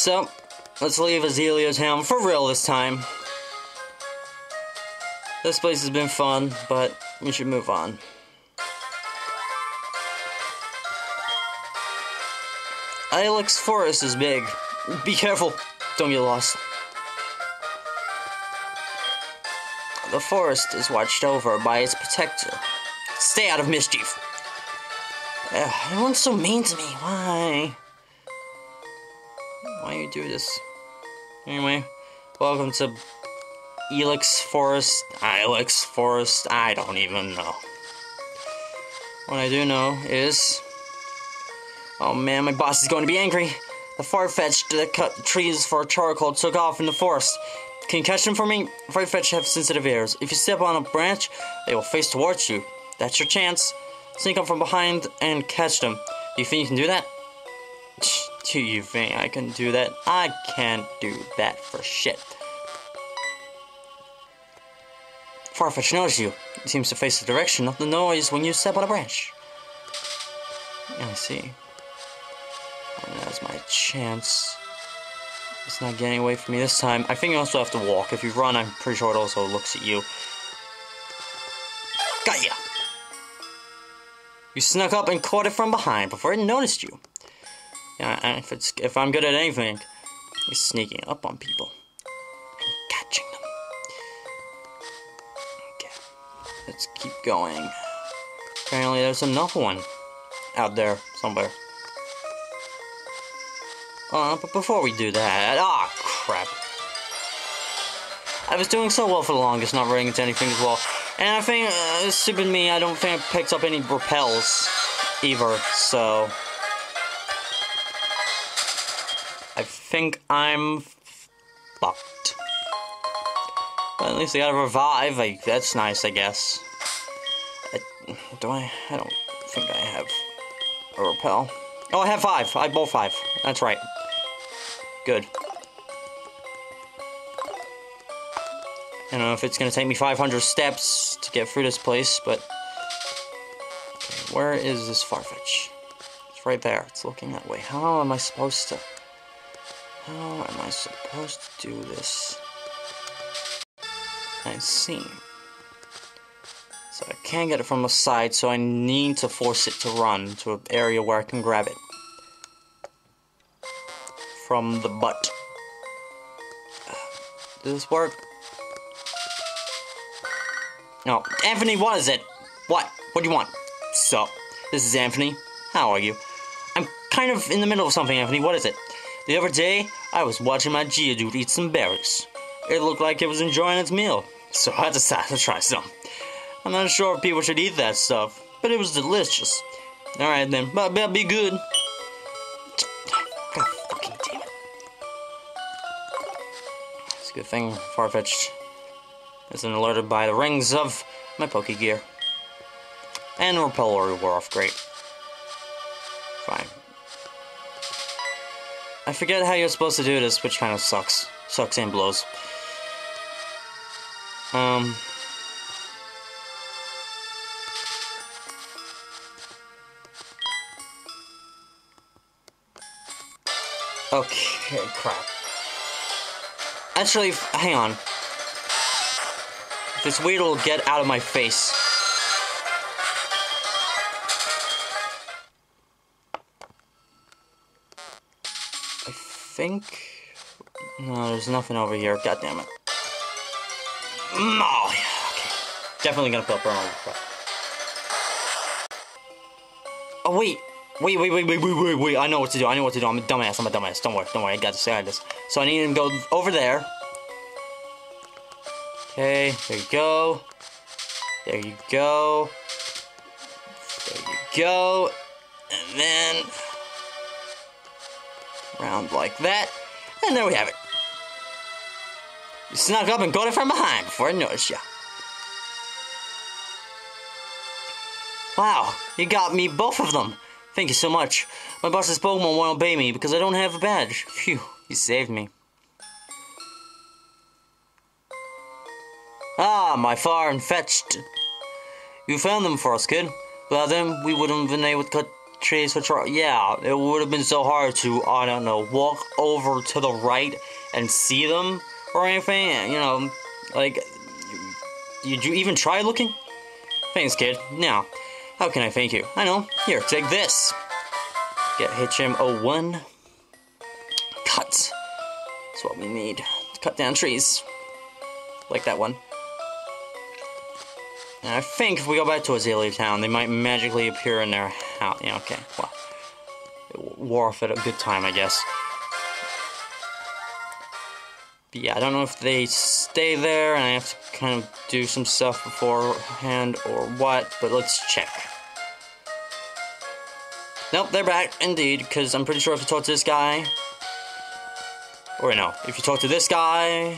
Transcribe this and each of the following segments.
So, let's leave Azalea Town for real this time. This place has been fun, but we should move on. Ilex Forest is big. Be careful, don't get lost. The forest is watched over by its protector. Stay out of mischief. Ugh, everyone's so mean to me. Why? Do this? Anyway, welcome to Elix Forest, Ilex Forest, I don't even know. What I do know is... Oh man, my boss is going to be angry. The Farfetch'd that cut trees for charcoal took off in the forest. Can you catch them for me? Farfetch have sensitive ears. If you step on a branch, they will face towards you. That's your chance. Sneak up from behind and catch them. You think you can do that? Do you think I can do that? I can't do that for shit. Farfetch knows you. It seems to face the direction of the noise when you step on a branch. I see. That's my chance. It's not getting away from me this time. I think you also have to walk. If you run, I'm pretty sure it also looks at you. Got ya! You snuck up and caught it from behind before it noticed you. Yeah, if it's if I'm good at anything, it's sneaking up on people and catching them. Okay, let's keep going. Apparently, there's another one out there somewhere. Uh, but before we do that, ah, oh, crap. I was doing so well for the longest, not running into anything as well. And I think, uh, stupid me, I don't think I picked up any repels either, so... think I'm fucked. But at least I got to revive, like, that's nice, I guess. I, do I? I don't think I have a repel. Oh, I have five. I bought five. That's right. Good. I don't know if it's to take me 500 steps to get through this place, but... Where is this Farfetch? It's right there. It's looking that way. How am I supposed to... How am I supposed to do this? I see. So I can't get it from the side, so I need to force it to run to an area where I can grab it. From the butt. Does this work? No. Anthony, what is it? What? What do you want? So, this is Anthony. How are you? I'm kind of in the middle of something, Anthony. What is it? The other day, I was watching my Geodude eat some berries. It looked like it was enjoying its meal, so I decided to try some. I'm not sure if people should eat that stuff, but it was delicious. Alright then, but, but be good. God fucking damn it. It's a good thing Farfetch isn't alerted by the rings of my Pokegear. And the repeller wore off great. Fine. I forget how you're supposed to do this, which kind of sucks. Sucks and blows. Um... Okay, crap. Actually, hang on. This Weedle will get out of my face. Think... No, there's nothing over here. God damn it. Mm, oh, yeah, okay. Definitely gonna put burn over. Oh, wait. Wait, wait, wait, wait, wait, wait, wait. I know what to do. I know what to do. I'm a dumbass. I'm a dumbass. Don't worry. Don't worry. I got. I got this. So I need to go over there. Okay, there you go. There you go. There you go. And then round like that. And there we have it. You snuck up and got it from behind before I noticed you. Wow, you got me both of them. Thank you so much. My boss's Pokemon won't obey me because I don't have a badge. Phew, you saved me. Ah, my far and fetched. You found them for us, kid. Without them, we wouldn't have been able to cut trees which are yeah, it would have been so hard to I don't know walk over to the right and see them or anything. You know, like did you even try looking? Thanks, kid. Now, how can I thank you? I know. Here, take this. Get HM01. Cut. That's what we need. Cut down trees. Like that one. And I think if we go back to Azalea Town, they might magically appear in their house. Yeah, okay. Well, it off at a good time, I guess. But yeah, I don't know if they stay there and I have to kind of do some stuff beforehand or what, but let's check. Nope, they're back, indeed, because I'm pretty sure if you talk to this guy... Or no, if you talk to this guy...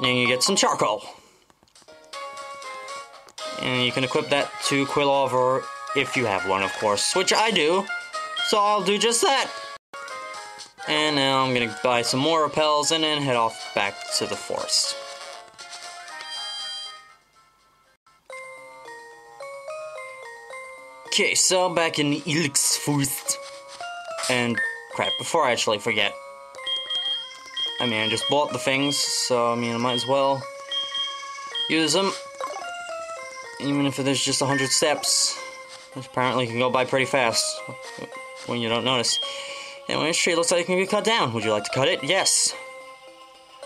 Then you get some charcoal. And you can equip that to Quilava if you have one, of course, which I do. So I'll do just that. And now I'm gonna buy some more repels and then head off back to the forest. Okay, so back in the And crap, before I actually forget. I mean, I just bought the things, so I mean, I might as well use them. Even if there's just 100 steps. Apparently can go by pretty fast when you don't notice. Anyway, this tree looks like it can be cut down. Would you like to cut it? Yes.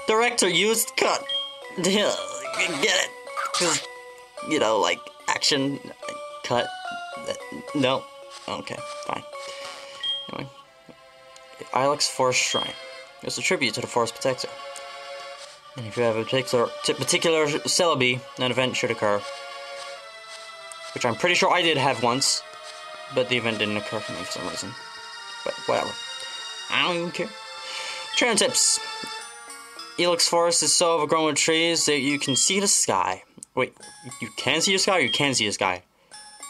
Director used cut. Get it? Because, you know, like, action, cut. No. Okay, fine. Anyway. Ilex Forest Shrine. It's a tribute to the Forest Protector. And if you have a particular, particular Celebi, an event should occur. Which I'm pretty sure I did have once. But the event didn't occur for me for some reason. But whatever. I don't even care. Trail tips. Ilex Forest is so overgrown with trees that you can see the sky. Wait, you can see the sky you can see the sky?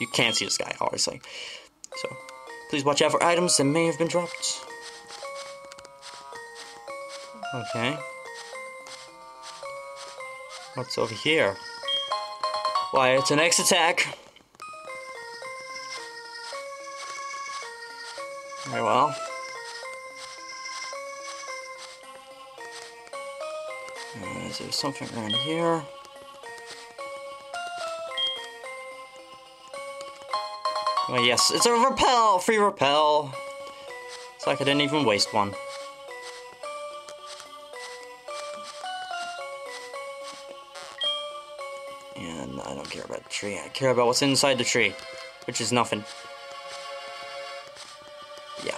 You can't see the sky, obviously. So, please watch out for items that may have been dropped. Okay. What's over here? Why, it's an X attack. Very well. Is there something around here? Well, yes, it's a repel! Free repel! It's like I didn't even waste one. And I don't care about the tree, I care about what's inside the tree, which is nothing. Yeah.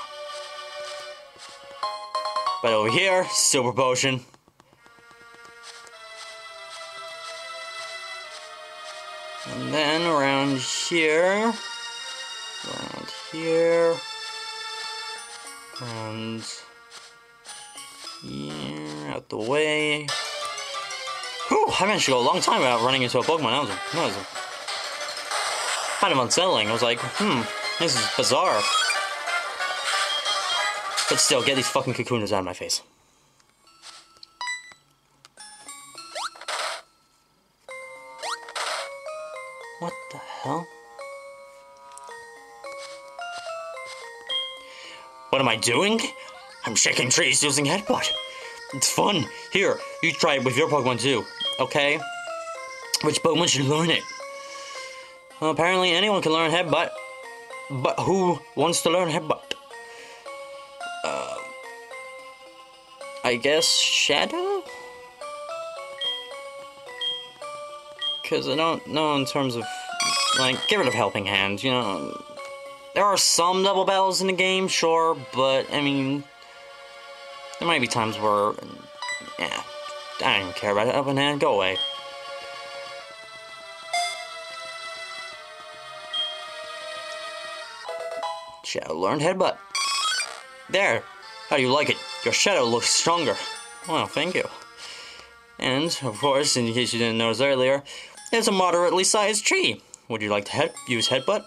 But over here, silver potion. And then around here, around here, and here, out the way. Whew, I managed to go a long time without running into a Pokemon. That was, that was kind of unsettling. I was like, hmm, this is bizarre. But still, get these fucking Kakunas out of my face. What the hell? What am I doing? I'm shaking trees using Headbutt. It's fun. Here, you try it with your Pokemon too, okay? Which Pokemon should learn it? Well, apparently anyone can learn Headbutt. But who wants to learn Headbutt? I guess Shadow? Because I don't know in terms of, like, get rid of Helping Hand, you know. There are some double battles in the game, sure, but, I mean, there might be times where, yeah, I don't care about Helping Hand, go away. Shadow learned Headbutt. There! How do you like it? Your shadow looks stronger. Well, thank you. And, of course, in case you didn't notice earlier, it's a moderately sized tree. Would you like to head use headbutt?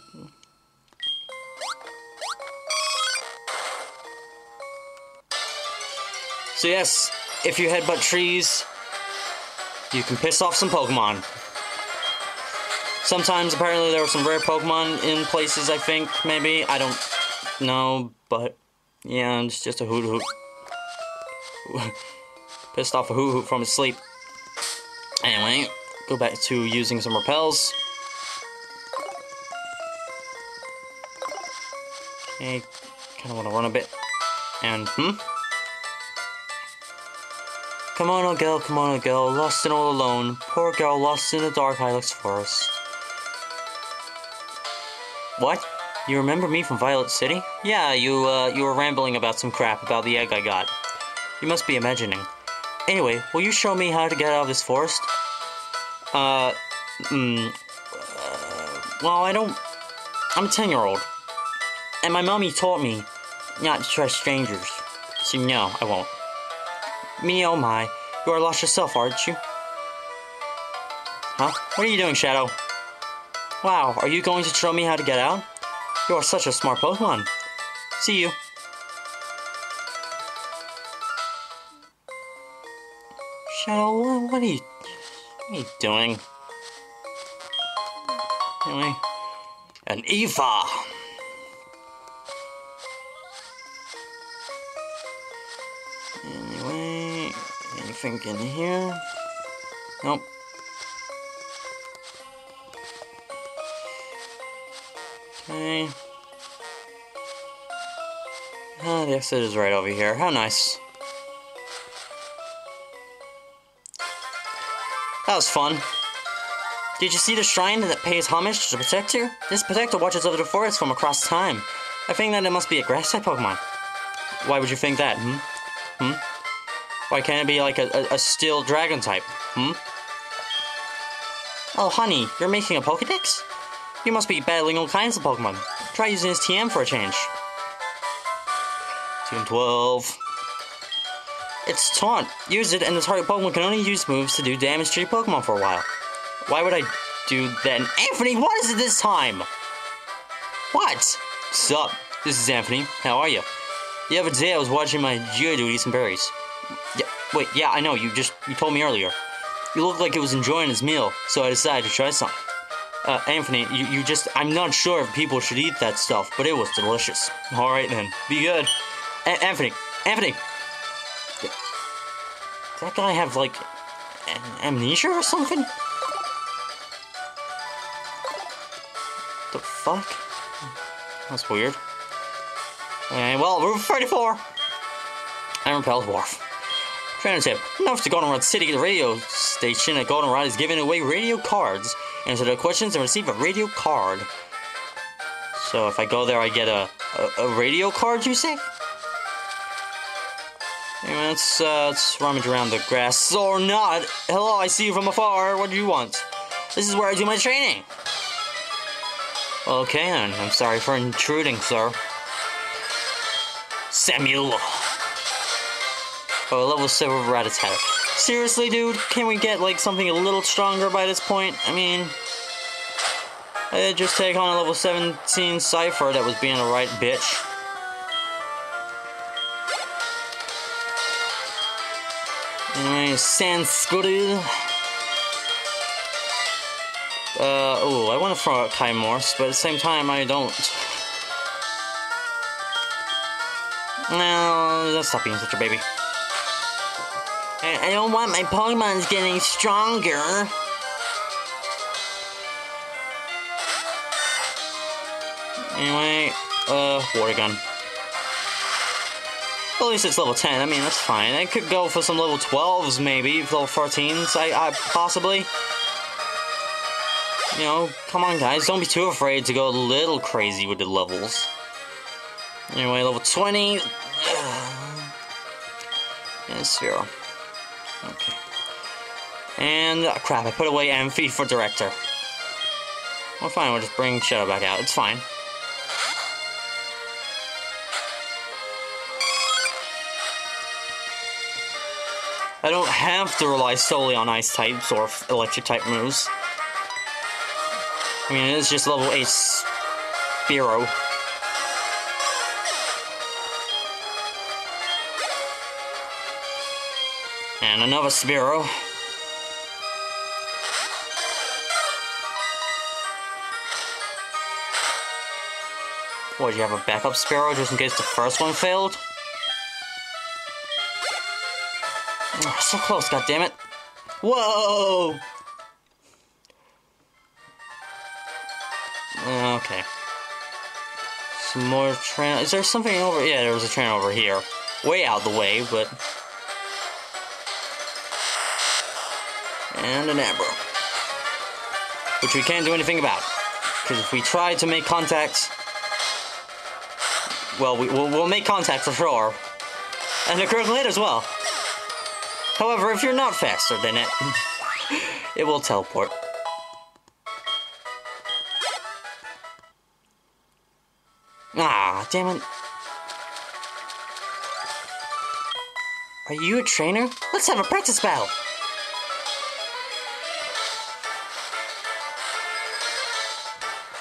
So yes, if you headbutt trees, you can piss off some Pokemon. Sometimes apparently there were some rare Pokemon in places. I think maybe I don't know, but yeah, it's just a Hoothoot. Pissed off a Hoothoot from his sleep. Anyway, go back to using some repels. Okay, kind of want to run a bit. And, hmm? Come on, oh girl, come on, oh girl, lost and all alone. Poor girl lost in the dark Ilex forest. What? You remember me from Violet City? Yeah, you, uh, you were rambling about some crap about the egg I got. You must be imagining. Anyway, will you show me how to get out of this forest? Uh, mm, uh, well, I don't... I'm a 10-year-old. And my mommy taught me not to trust strangers. So no, I won't. Me oh my, you are lost yourself, aren't you? Huh? What are you doing, Shadow? Wow, are you going to show me how to get out? You are such a smart Pokemon. See you. Shadow, what, are you... What are you doing? Anyway... An Eva! Anyway... Anything in here? Nope. Okay. Ah, the exit is right over here. How nice. That was fun. Did you see the shrine that pays homage to the Protector? This Protector watches over the forest from across time. I think that it must be a grass-type Pokemon. Why would you think that, hmm? Hmm? Why can't it be like a, a, a steel dragon type, hmm? Oh, honey, you're making a Pokedex? You must be battling all kinds of Pokemon. Try using this TM for a change. TM 12. It's taunt. Use it and the target Pokemon can only use moves to do damage to your Pokemon for a while. Why would I do that? Anthony, what is it this time? What? Sup? This is Anthony. How are you? The other day I was watching my Geodude eat some berries. Yeah, wait, yeah, I know, you just, you told me earlier. You looked like it was enjoying his meal, so I decided to try some. Uh, Anthony, you, you just, I'm not sure if people should eat that stuff, but it was delicious. Alright then, be good. A Anthony, Anthony! Does that guy have, like, amnesia or something? The fuck? That's weird. Okay, well, Route 34! I'm Repel Wharf. Tip. Enough to Goldenrod City, the radio station at Goldenrod is giving away radio cards. Answer the questions and receive a radio card. So if I go there, I get a, a, a radio card, you say? Anyway, let's, uh, let's rummage around the grass. Or not! Hello, I see you from afar. What do you want? This is where I do my training. Okay then, I'm sorry for intruding, sir. Samuel. Oh, level 7 Rattata. Seriously, dude? Can we get, like, something a little stronger by this point? I mean... I'd just take on a level 17 Cypher that was being a right bitch. Anyway. Uh, oh, I want to throw out Kymorse, but at the same time, I don't. No, let's stop being such a baby. I, don't want my Pokemon's getting stronger. Anyway, uh, water gun. At least it's level 10, I mean, that's fine. I could go for some level 12s, maybe, level 14s, I, I possibly. You know, come on, guys, don't be too afraid to go a little crazy with the levels. Anyway, level 20. and Sphero. Okay. And, uh, crap, I put away Amphi for Director. Well, fine, we'll just bring Shadow back out. It's fine. I don't have to rely solely on ice types or electric type moves. I mean, it's just level 8 Spearow. And another Spearow. do you have a backup Spearow just in case the first one failed? Oh, so close, God damn it! Whoa! Ah, okay. Some more train. Is there something over? Yeah, there was a train over here. Way out the way, but And an Abra. Which we can't do anything about. Because if we try to make contact. Well, we, will we'll make contact for sure. And a critical hit as well. However, if you're not faster than it, it will teleport. Ah, damn it. Are you a trainer? Let's have a practice battle.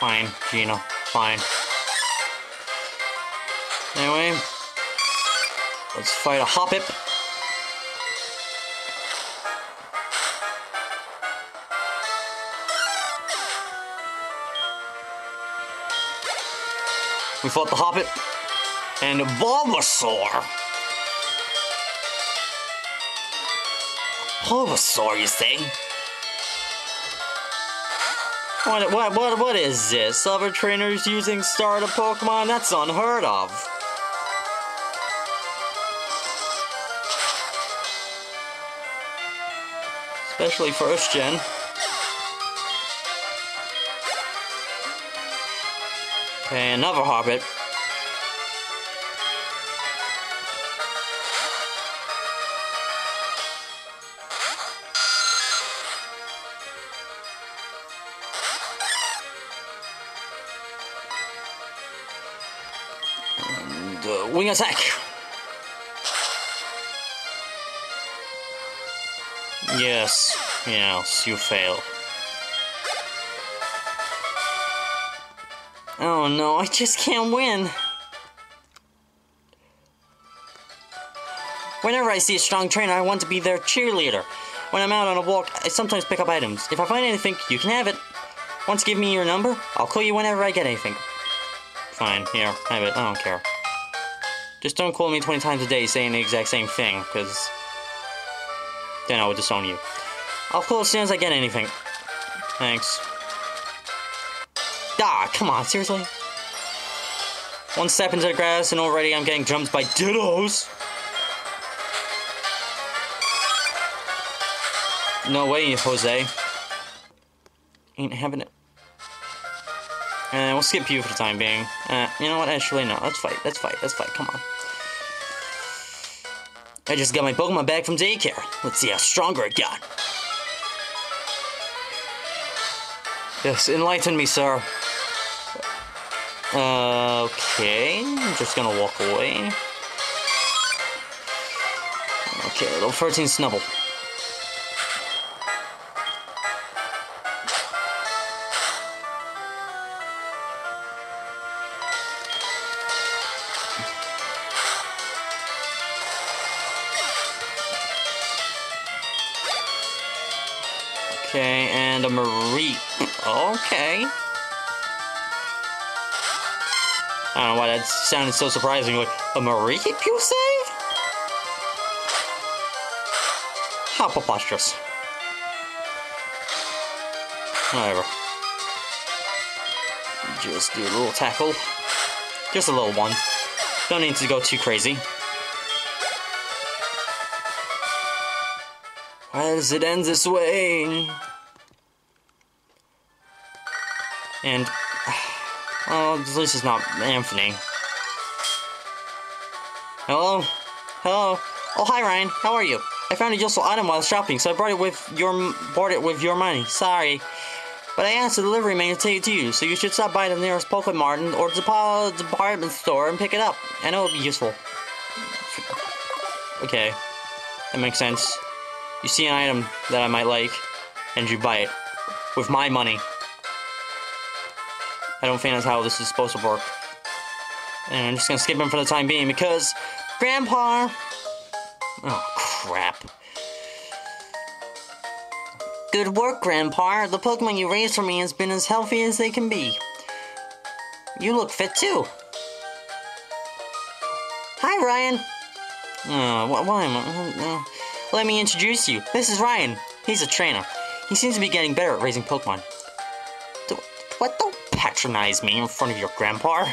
Fine, Gino. Fine. Anyway, let's fight a Hoppip. We fought the Hoppip and a Bulbasaur. Bulbasaur, you say? What, what, what, what is this? Other trainers using starter Pokemon? That's unheard of. Especially first gen. Okay, another Hoppip. Wing attack. Yes, yes, you fail. Oh no, I just can't win. Whenever I see a strong trainer, I want to be their cheerleader. When I'm out on a walk, I sometimes pick up items. If I find anything, you can have it. Once give me your number, I'll call you whenever I get anything. Fine, here, have it, I don't care. Just don't call me 20 times a day saying the exact same thing, because then I will disown you. I'll call as soon as I get anything. Thanks. Ah, come on, seriously? One step into the grass and already I'm getting jumped by dittos. No way, Jose. Ain't having it. And we'll skip you for the time being. Uh, you know what? Actually, no. Let's fight. Let's fight. Let's fight. Come on. I just got my Pokemon back from daycare. Let's see how stronger it got. Yes, enlighten me, sir. Uh, okay, I'm just gonna walk away. Okay, level 13 Snubbull. Sounded so surprising. Like, a Marie, you say? How preposterous. Whatever. Just do a little tackle. Just a little one. Don't need to go too crazy. Why does it end this way? And Oh, at least it's not Anthony. Hello? Hello? Oh, hi, Ryan. How are you? I found a useful item while shopping, so I brought it with your bought it with your money. Sorry. But I asked the delivery man to take it to you, so you should stop by the nearest Pokemon Mart or the department store and pick it up. I know it'll be useful. Okay. That makes sense. You see an item that I might like, and you buy it. With my money. I don't think that's how this is supposed to work. And I'm just gonna skip him for the time being because Grandpa. Oh crap. Good work, Grandpa. The Pokemon you raised for me has been as healthy as they can be. You look fit too. Hi, Ryan. Wh- why am I? Uh, let me introduce you. This is Ryan. He's a trainer. He seems to be getting better at raising Pokemon. D- what? Don't patronize me in front of your grandpa.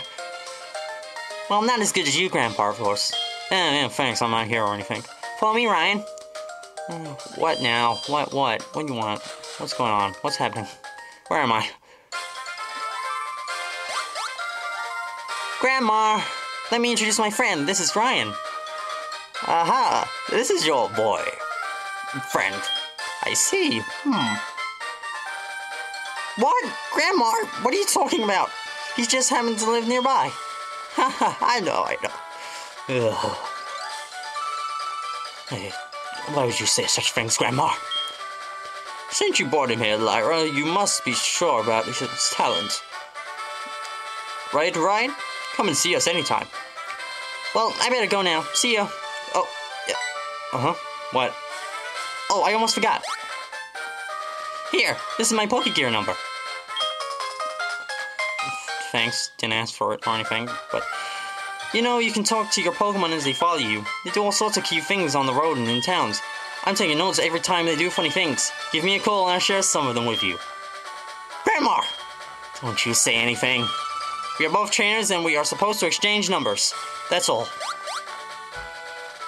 Well, I'm not as good as you, grandpa, of course. Eh, yeah, thanks. I'm not here or anything. Follow me, Ryan. Uh, what now? What? What? What do you want? What's going on? What's happening? Where am I? Grandma, let me introduce my friend. This is Ryan. Aha, this is your boy. Friend. I see. Hmm. What? Grandma, what are you talking about? He just happens to live nearby. I know, I know. Hey, why would you say such things, Grandma? Since you brought him here, Lyra, you must be sure about his talent. Right, Ryan? Come and see us anytime. Well, I better go now. See ya. Oh, yeah. Uh-huh. What? Oh, I almost forgot. Here, this is my Pokegear number. Thanks, didn't ask for it or anything, but... You know, you can talk to your Pokemon as they follow you. They do all sorts of cute things on the road and in towns. I'm taking notes every time they do funny things. Give me a call and I'll share some of them with you. Grandma! Don't you say anything. We are both trainers and we are supposed to exchange numbers. That's all.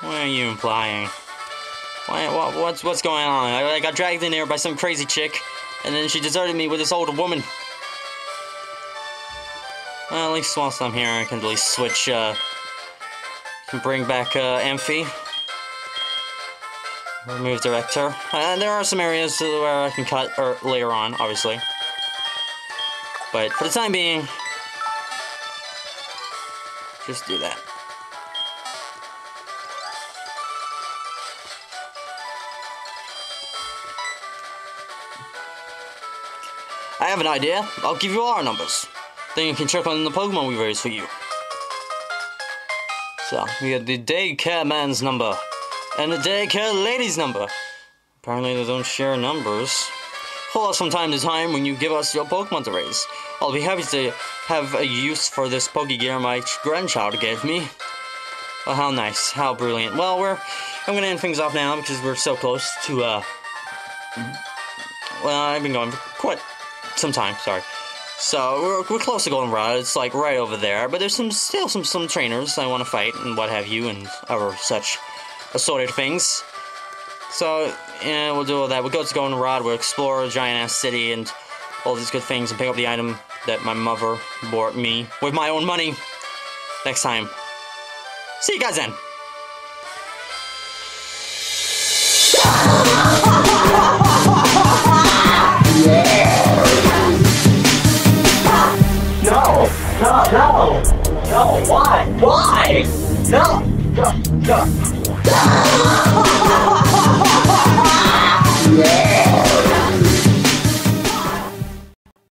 What are you implying? What, what, what's, what's going on? I, I got dragged in here by some crazy chick, and then she deserted me with this old woman. Well, at least whilst I'm here, I can at least switch, uh, can bring back, uh, Amphi. Remove Director. Uh, there are some areas where I can cut or later on, obviously. But for the time being, just do that. I have an idea. I'll give you our numbers. Then you can check on the Pokemon we raised for you. So, we got the daycare man's number and the daycare lady's number. Apparently they don't share numbers. Call us from time to time when you give us your Pokemon to raise. I'll be happy to have a use for this Pokegear my grandchild gave me. Oh, how nice. How brilliant. Well, we're... I'm gonna end things off now because we're so close to, uh... Well, I've been going for quite some time, sorry. So, we're, we're close to Goldenrod. It's, like, right over there. But there's some still some, some trainers I want to fight and what have you and other such assorted things. So, yeah, we'll do all that. We'll go to Goldenrod, we'll explore a giant-ass city and all these good things and pick up the item that my mother bought me with my own money next time. See you guys then. No, no, no, why, why? No, no, no.